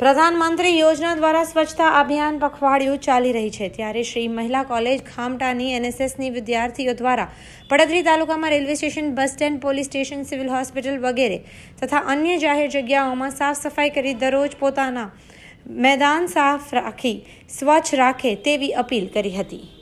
પ્રધાનમંત્રી યોજના દ્વારા સ્વચ્છતા અભિયાન પખવાડિયું ચાલી રહી છે. ત્યારે શ્રી મહિલા કોલેજ ખામટાની એનએસએસની વિદ્યાર્થીઓ દ્વારા પડદરી તાલુકામાં railway station, bus stand, police station, civil hospital વગેરે તથા અન્ય જાહેર જગ્યાઓમાં સાફ સફાઈ કરી દરરોજ પોતાના મેદાન સાફ રાખી, સ્વચ્છ રાખે તેવી અપીલ કરી હતી.